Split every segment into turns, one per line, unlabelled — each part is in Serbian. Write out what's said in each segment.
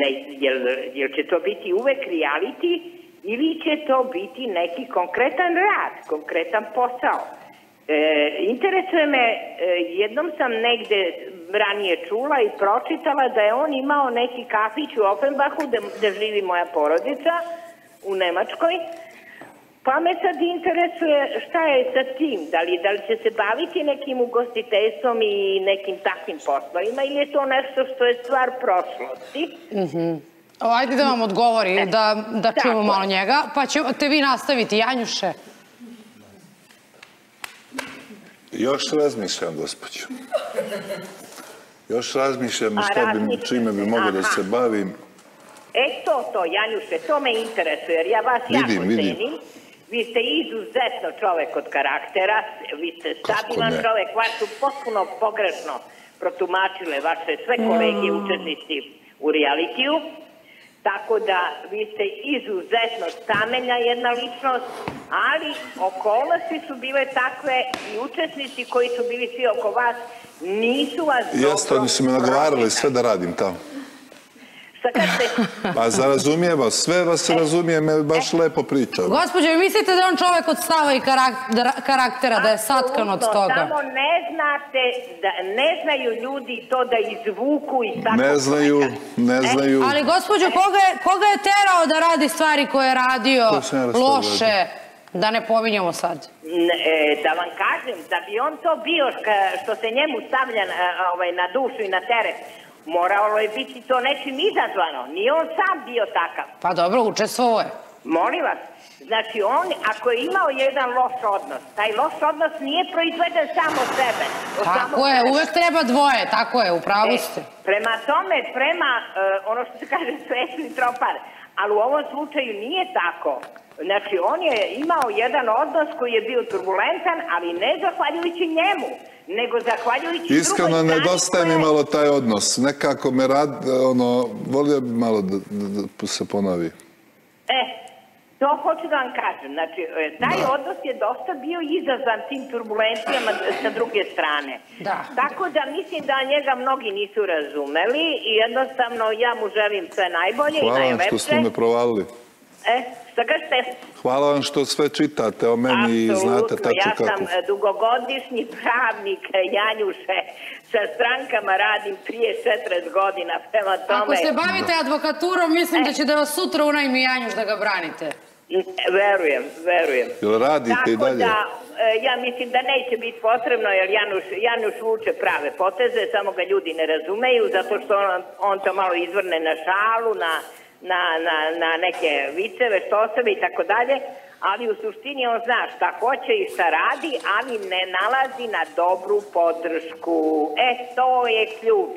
ne, jel, jel će to biti uvek reality ili će to biti neki konkretan rad, konkretan posao. E, interesuje me, e, jednom sam negde ranije čula i pročitala da je on imao neki kafić u Offenbachu gde, gde živi moja porodica u Nemačkoj. Pa me sad interesuje šta je sa tim, da li, da li će se baviti nekim ugostiteljstvom i nekim takvim poslovima ili je to nešto što je stvar prošlosti.
Mm -hmm. O, ajde da vam odgovori, e, da, da čujemo malo njega, pa ćete vi nastaviti. Janjuše.
Još razmišljam, gospođo. Još razmišljam šta bi, čime bi mogo da se bavim.
E to, to, Janjuše, to me interesuje, jer ja vas vidim, jako vidim. Vi ste izuzetno čovek od karaktera, vi ste stabilan čovek, vas su potpuno pogrešno protumačile vaše sve kolege učesnici u realitiju. Tako da vi ste izuzetno stamenja jedna ličnost, ali okolnosti su bile takve i učesnici koji su bili svi oko vas nisu vas dobro...
Jeste, oni su me nagovarali sve da radim tamo. Pa za razumije vas, sve vas se razumije, me baš lepo priča.
Gospođo, vi mislite da je on čovek od stava i karaktera, da je satkan od toga?
Samo ne znate, da ne znaju ljudi to da izvuku i tako...
Ne znaju, ne znaju.
Ali gospođo, koga je, koga je terao da radi stvari koje je radio loše? Da ne pominjamo sad.
E, da vam kažem, da bi on to bio što se njemu stavlja ovaj, na dušu i na teret, moralo je biti to nečim izazvano. Nije on sam bio takav.
Pa dobro, učestvovao je.
Molim vas, znači on, ako je imao jedan loš odnos, taj loš odnos nije proizveden samo sebe.
Tako je, sebe. uvek treba dvoje, tako je, upravo e, ste.
Prema tome, prema, uh, ono što se kaže, svesni tropar, ali u ovom slučaju nije tako. Znači, on je imao jedan odnos koji je bio turbulentan, ali ne zahvaljujući njemu nego zahvaljujući
Iskreno, nedostaje mi malo taj odnos. Nekako me rad, ono, volio bi malo da, da, da se ponovi.
E, to hoću da vam kažem. Znači, e, taj da. odnos je dosta bio izazvan tim turbulencijama sa druge strane.
Da.
Tako da mislim da njega mnogi nisu razumeli i jednostavno ja mu želim sve najbolje
Hvala
i najlepše.
Hvala što ste me provalili.
E, šta kažete?
Hvala vam što sve čitate o meni i znate tačno kako.
Ja sam e, dugogodišnji pravnik e, Janjuše. Sa strankama radim prije 40 godina. Prema tome...
Ako se bavite advokaturom, mislim da će da vas sutra unajmi Janjuš da ga branite.
Verujem, verujem.
Jel radite i dalje?
Tako da, e, ja mislim da neće biti potrebno, jer Januš, Januš vuče prave poteze, samo ga ljudi ne razumeju, zato što on, on to malo izvrne na šalu, na na, na, na neke viceve, štoseve i tako dalje, ali u suštini on zna šta hoće i šta radi, ali ne nalazi na dobru podršku. E, to je ključ.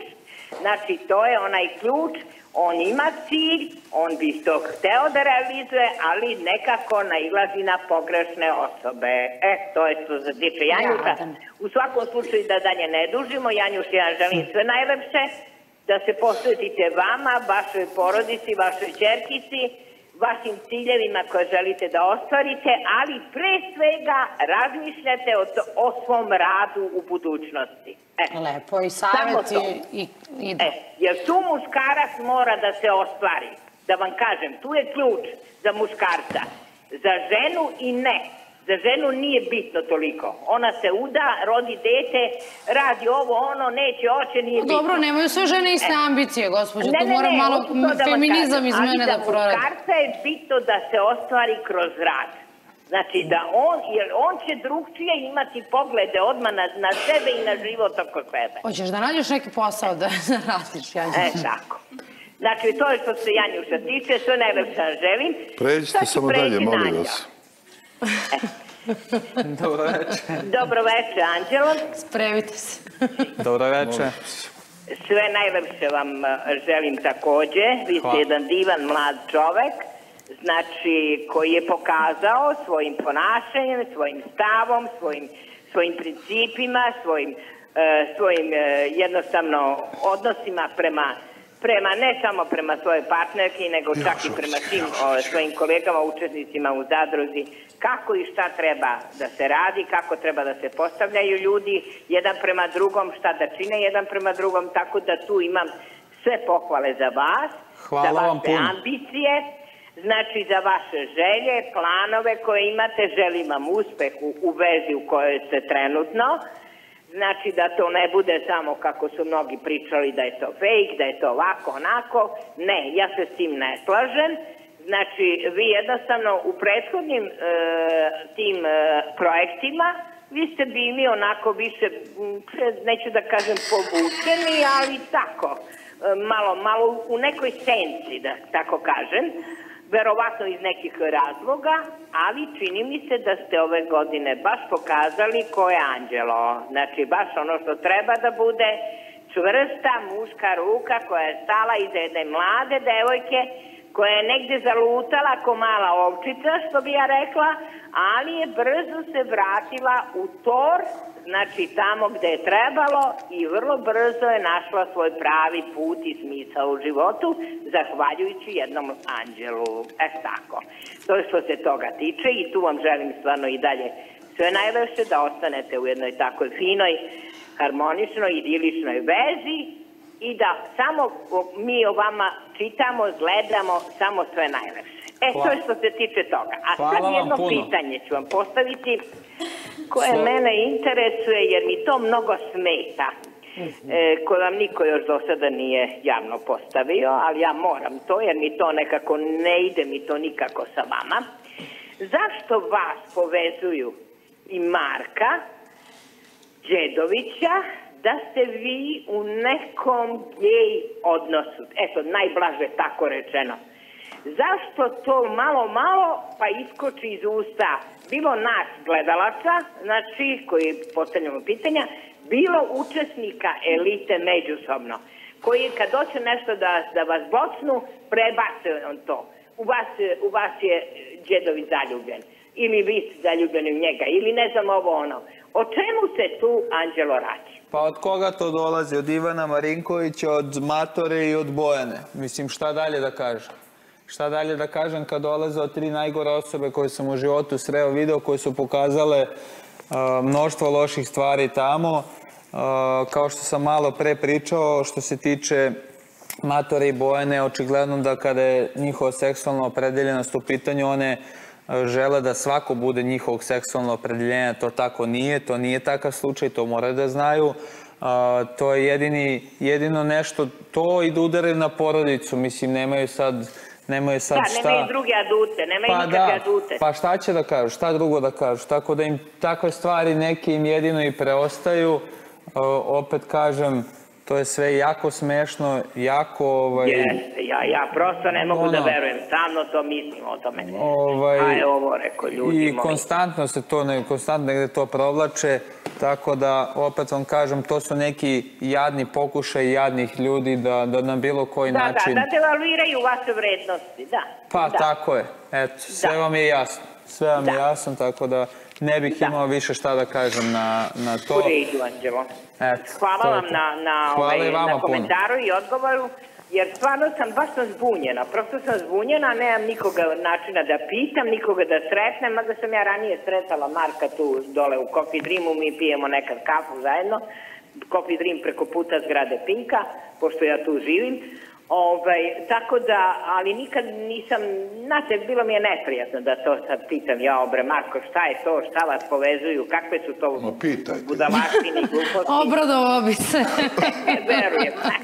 Znači, to je onaj ključ, on ima cilj, on bi to hteo da realizuje, ali nekako nailazi na pogrešne osobe. E, to je što se tiče Janjuša. U svakom slučaju da dalje ne dužimo, Janjuš, ja želim sve najlepše, da se posvetite vama, vašoj porodici, vašoj čerkici, vašim ciljevima koje želite da ostvarite, ali pre svega razmišljate o, to, o svom radu u budućnosti.
E, Lepo i savjet i, i, i da.
E, jer tu muškarac mora da se ostvari. Da vam kažem, tu je ključ za muškarca. Za ženu i ne. Za ženu nije bitno toliko. Ona se uda, rodi dete, radi ovo, ono, neće, oće, nije bitno.
Dobro, nemaju sve žene iste e. ambicije, gospođo. Ne, to ne, mora malo da feminizam iz mene da proradi. Ali
za muškarca je bitno da se ostvari kroz rad. Znači da on, jer on će drugčije imati poglede odmah na, na sebe i na život oko sebe.
Hoćeš da nađeš neki posao da radiš, Janjuša?
E, tako. Znači, to je što se Janjuša tiče, sve najlepše želim.
Pređite samo dalje, molim vas.
Dobro večer.
Dobro večer, Anđelo.
Spremite se.
Dobro večer.
Sve najlepše vam e, želim takođe. Vi ste jedan divan mlad čovek, znači koji je pokazao svojim ponašanjem, svojim stavom, svojim, svojim principima, svojim, e, svojim e, jednostavno odnosima prema prema, ne samo prema svojoj partnerki, nego čak i prema svim o, svojim kolegama, učesnicima u zadruzi, kako i šta treba da se radi, kako treba da se postavljaju ljudi, jedan prema drugom, šta da čine jedan prema drugom, tako da tu imam sve pohvale za vas,
Hvala
za vaše
puno.
ambicije, znači za vaše želje, planove koje imate, želim vam uspeh u, u vezi u kojoj ste trenutno, znači da to ne bude samo kako su mnogi pričali da je to fake, da je to ovako, onako, ne, ja se s tim ne slažem, znači vi jednostavno u prethodnim e, tim e, projektima vi ste bili onako više, neću da kažem povučeni, ali tako, e, malo, malo u nekoj senci, da tako kažem, verovatno iz nekih razloga, ali čini mi se da ste ove godine baš pokazali ko je Anđelo. Znači, baš ono što treba da bude čvrsta muška ruka koja je stala iza jedne mlade devojke koja je negde zalutala ko mala ovčica, što bi ja rekla, ali je brzo se vratila u tor, znači tamo gde je trebalo i vrlo brzo je našla svoj pravi put i smisao u životu, zahvaljujući jednom anđelu. E tako. To je što se toga tiče i tu vam želim stvarno i dalje sve najlepše da ostanete u jednoj takoj finoj, harmoničnoj, idiličnoj vezi i da samo mi o vama čitamo, gledamo samo sve najlepše. E, to
Hvala.
je što se tiče toga. A
Hvala
sad jedno
puno.
pitanje ću vam postaviti koje
Slo-
mene interesuje jer mi to mnogo smeta. E, koje vam niko još do sada nije javno postavio, ali ja moram to jer mi to nekako ne ide mi to nikako sa vama. Zašto vas povezuju i Marka Đedovića da ste vi u nekom gej odnosu, eto, najblaže tako rečeno. Zašto to malo, malo pa iskoči iz usta bilo nas gledalaca, znači koji postavljamo pitanja, bilo učesnika elite međusobno, koji kad doće nešto da, da vas bocnu, prebace on to. U vas, u vas je Đedović zaljubljen ili vi ste zaljubljeni u njega ili ne znam ovo ono. O čemu se tu Anđelo radi?
Pa od koga to dolazi? Od Ivana Marinkovića, od Matore i od Bojane. Mislim, šta dalje da kažem? Šta dalje da kažem kad dolaze od tri najgore osobe koje sam u životu sreo video, koje su pokazale mnoštvo loših stvari tamo. Kao što sam malo pre pričao, što se tiče Matore i Bojane, očigledno da kada je njihova seksualna opredeljenost u pitanju, one žele da svako bude njihovog seksualno opredeljenja, to tako nije, to nije takav slučaj, to moraju da znaju. To je jedini, jedino nešto, to i da udaraju na porodicu, mislim, nemaju sad, nemaju sad
Da,
šta...
nemaju druge adute, nemaju
Pa
nikakve
da,
adute.
pa šta će da kažu, šta drugo da kažu, tako da im takve stvari neke im jedino i preostaju. Opet kažem, to je sve jako smešno, jako... Ovaj,
Jeste, ja, ja prosto ne mogu da
Ono.
verujem, stalno to mislim o tome.
Ovaj,
A je ovo, rekao, ljudi
I
moji.
konstantno se to, ne, konstantno negde to provlače, tako da, opet vam kažem, to su neki jadni pokušaj jadnih ljudi da, da na bilo koji
Da,
način...
da, da devalviraju vaše vrednosti, da.
Pa
da.
tako je, eto, sve
Da.
vam je jasno. Sve vam je
Da.
jasno, tako da ne bih
Da.
imao više šta da kažem na, na to.
U redu, Anđelo.
Eto,
Hvala
to je
vam
to.
na, na,
Hvala
ovaj, na
puno.
komentaru i odgovoru, jer stvarno sam, baš sam zbunjena. Prosto sam zbunjena, nemam nikoga načina da pitam, nikoga da sretnem, mada sam ja ranije sretala Marka tu dole u Coffee Dreamu, mi pijemo nekad kafu zajedno, Coffee Dream preko puta zgrade Pinka, pošto ja tu živim. Ovaj, tako da, ali nikad nisam, znate, bilo mi je neprijatno da to sad pitam, ja obre, Marko, šta je to, šta vas povezuju, kakve su to
pitajte.
budalaštine i gluposti.
Obradovao bi se.
Verujem.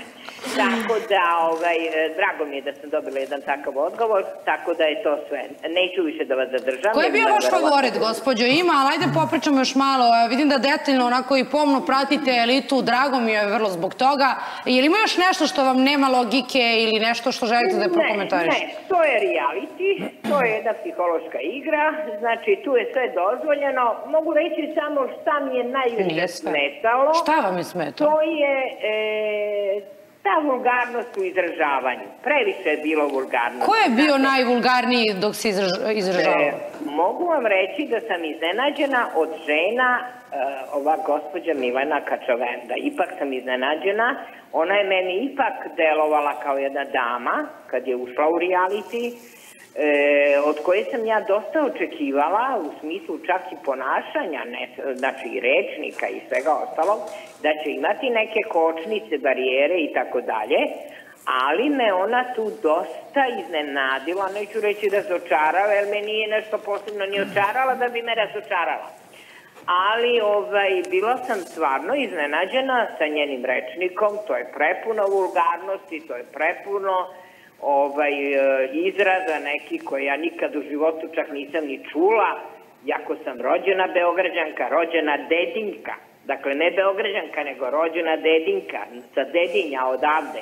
Tako da, ovaj, e, drago mi je da sam dobila jedan takav odgovor, tako da je to sve. Neću više da vas zadržam.
Ko je bio vaš favorit, gospođo? Ima, ali ajde popričamo još malo. Vidim da detaljno onako i pomno pratite elitu, drago mi je vrlo zbog toga. Je li ima još nešto što vam nema logike ili nešto što želite da je prokomentariš?
Ne, ne, to je reality, to je jedna psihološka igra, znači tu je sve dozvoljeno. Mogu reći samo šta mi je najviše smetalo.
Šta vam je smetalo?
To je e, vulgarnost u izražavanju. Previše je bilo vulgarnosti.
Ko je bio najvulgarniji dok se izraž- izražavao?
E, mogu vam reći da sam iznenađena od žena e, ova gospođa Milena Kačavenda. Ipak sam iznenađena. Ona je meni ipak delovala kao jedna dama kad je ušla u reality. E, od koje sam ja dosta očekivala u smislu čak i ponašanja, ne, znači i rečnika i svega ostalog, da će imati neke kočnice, barijere i tako dalje, ali me ona tu dosta iznenadila, neću reći razočarala, jer me nije nešto posebno ni očarala da bi me razočarala. Ali ovaj, bila sam stvarno iznenađena sa njenim rečnikom, to je prepuno vulgarnosti, to je prepuno ovaj, e, izraza neki koje ja nikad u životu čak nisam ni čula, jako sam rođena Beograđanka, rođena Dedinka, dakle ne Beograđanka, nego rođena Dedinka, sa Dedinja odavde,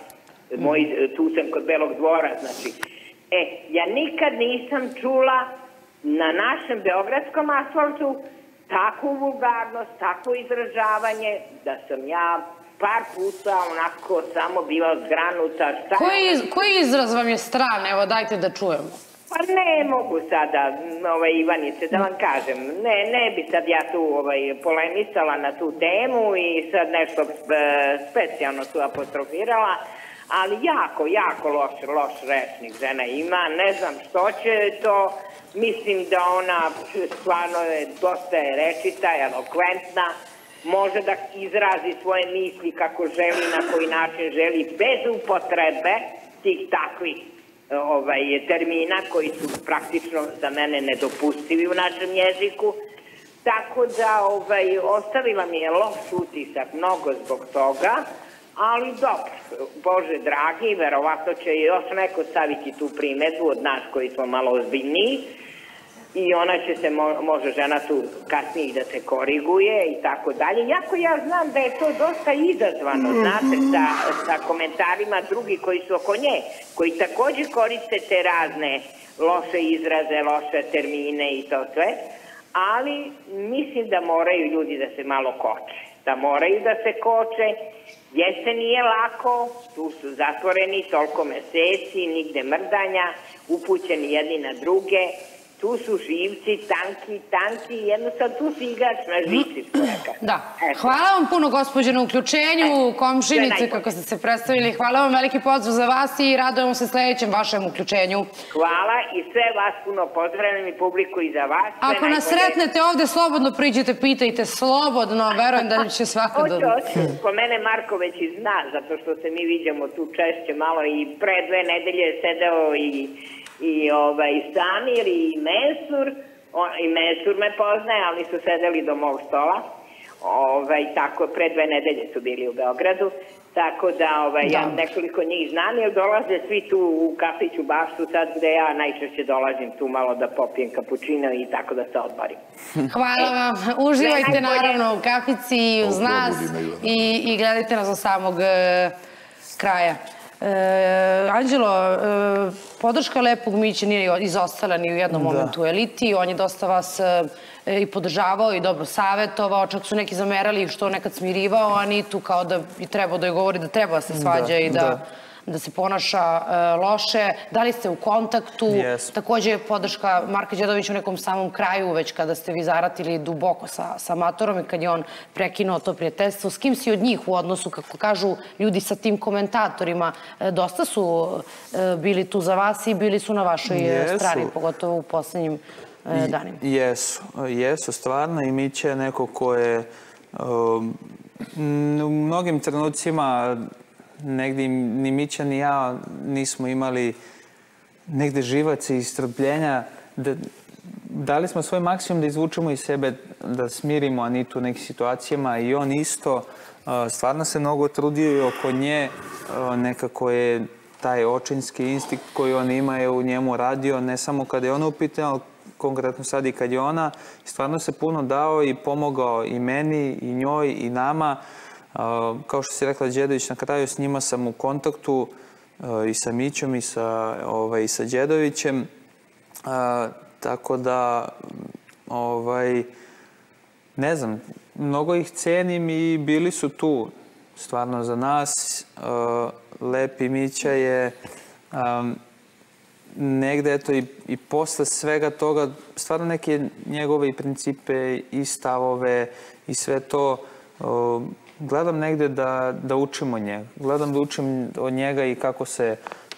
Moj, tu sam kod Belog dvora, znači. E, ja nikad nisam čula na našem beogradskom asfaltu takvu vulgarnost, takvo izražavanje, da sam ja par puta onako samo bila zgranuta. Šta
Koji, koji izraz vam je stran? Evo, dajte da čujemo.
Pa ne mogu sada, ovaj, Ivanice, da vam kažem. Ne, ne bi sad ja tu ovaj, polemisala na tu temu i sad nešto e, specijalno tu apostrofirala, ali jako, jako loš, loš rečnik žena ima. Ne znam što će to, mislim da ona stvarno je dosta je rečita, elokventna, može da izrazi svoje misli kako želi, na koji način želi, bez upotrebe tih takvih ovaj, termina koji su praktično za mene nedopustivi u našem jeziku. Tako da ovaj, ostavila mi je loš utisak mnogo zbog toga, ali dobro, Bože dragi, verovatno će još neko staviti tu primedu od nas koji smo malo ozbiljniji i ona će se, može žena tu kasnije da se koriguje i tako dalje. Jako ja znam da je to dosta izazvano, znate, sa, sa komentarima drugi koji su oko nje, koji takođe koriste te razne loše izraze, loše termine i to sve, ali mislim da moraju ljudi da se malo koče, da moraju da se koče, jeste nije lako, tu su zatvoreni toliko meseci, nigde mrdanja, upućeni jedni na druge, tu su živci, tanki, tanki, jednostavno tu si igrač na ja kažem.
Da. Hvala vam puno, gospođe, na uključenju, komšinice, kako ste se predstavili. Hvala vam, veliki pozdrav za vas i radujemo se sledećem vašem uključenju.
Hvala i sve vas puno pozdravljam i publiku i za vas. Sve
Ako nas sretnete ovde, slobodno priđite, pitajte, slobodno, verujem da će svako da...
hoću. Po mene Marko već i zna, zato što se mi viđamo tu češće malo i pre dve nedelje je sedeo i, i ovaj, Samir i Mesur. On, I Mesur me poznaje, ali su sedeli do mog stola. Ovaj, tako, pre dve nedelje su bili u Beogradu. Tako da ovaj, ja
Dobro.
nekoliko njih znam, jer dolaze svi tu u kafiću Baštu, sad gde ja najčešće dolazim tu malo da popijem kapućino i tako da se odmorim.
Hvala vam. Uživajte
najbolje.
naravno u kafici i uz nas i, i gledajte nas do samog e, kraja. E, Anđelo, e, podrška Lepog Mića nije izostala ni u jednom
Da.
momentu u eliti. On je dosta vas e, i podržavao i dobro savetovao. Čak su neki zamerali što nekad smirivao, a ni tu kao da bi trebao da joj govori da treba da se svađa
Da,
i da,
da.
Da se ponaša e, loše. Da li ste u kontaktu? Takođe je podrška Marka Đedovića u nekom samom kraju, već kada ste vi zaratili duboko sa, sa Matorom i kad je on prekinuo to prijateljstvo. S kim si od njih u odnosu, kako kažu ljudi sa tim komentatorima, e, dosta su e, bili tu za vas i bili su na vašoj strani, pogotovo u poslednjim danima.
Jesu, jesu stvarno i Mića je neko ko je um, u mnogim trenucima negdje ni Mića ni ja nismo imali negde živac i strpljenja da dali smo svoj maksimum da izvučemo iz sebe, da smirimo Anitu u nekim situacijama i on isto uh, stvarno se mnogo trudio i oko nje uh, nekako je taj očinski instinkt koji on ima je u njemu radio, ne samo kada je ona u pitanju, ali konkretno sad i kad je ona, stvarno se puno dao i pomogao i meni, i njoj, i nama. Kao što si rekla Đedović, na kraju s njima sam u kontaktu uh, i sa Mićom i sa, ovaj, i sa Đedovićem. A, tako da, ovaj, ne znam, mnogo ih cenim i bili su tu stvarno za nas. A, Lepi Mića je negde, eto, i, i posle svega toga, stvarno neke njegove i principe i stavove i sve to, gledam negde da, da učim od njega. Gledam da učim od njega i kako se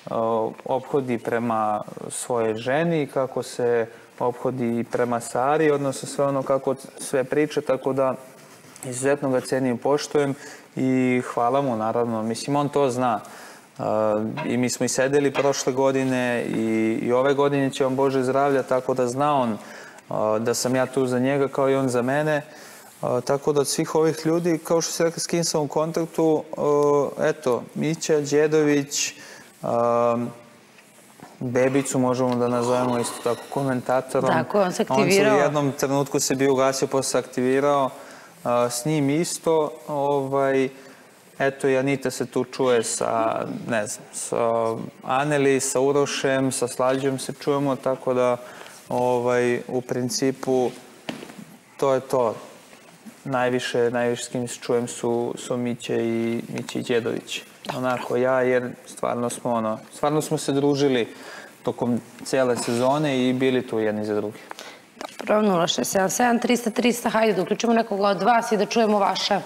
o, ophodi prema svojoj ženi, kako se ophodi prema Sari, odnosno sve ono kako sve priča, tako da izuzetno ga cenim i poštujem i hvala mu naravno. Mislim, on to zna. I mi smo i sedeli prošle godine i, i ove godine će vam Bože zdravlja, tako da zna on da sam ja tu za njega kao i on za mene. Tako da od svih ovih ljudi, kao što se rekao, s kim sam u kontaktu, eto, Mića, Đedović, Bebicu možemo da nazovemo isto tako komentatorom.
Tako, on se aktivirao.
On se u jednom trenutku se bio ugasio, posle se aktivirao. S njim isto, ovaj, eto i Anita se tu čuje sa, ne znam, sa Aneli, sa Urošem, sa Slađom se čujemo, tako da ovaj, u principu to je to. Najviše, najviše s kim se čujem su, su Miće i, Miće i Đedović. Onako, ja, jer stvarno smo, ono, stvarno smo se družili tokom cele sezone i bili tu jedni za drugi.
Dobro, 0677 300 300, hajde da uključimo nekoga od vas i da čujemo vaše